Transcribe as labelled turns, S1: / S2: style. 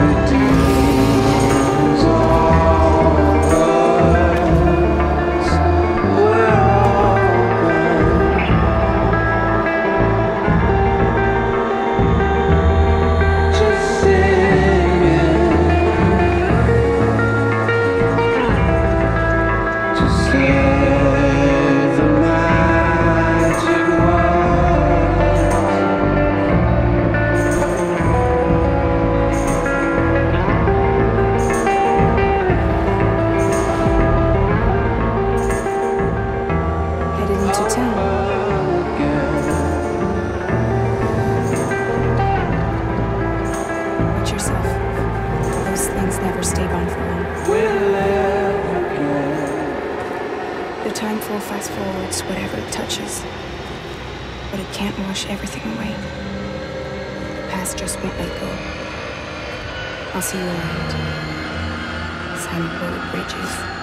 S1: do never stay gone for long. We'll the Timefall fast forwards whatever it touches, but it can't wash everything away. The past just won't let go. I'll see you around. Silent bridges.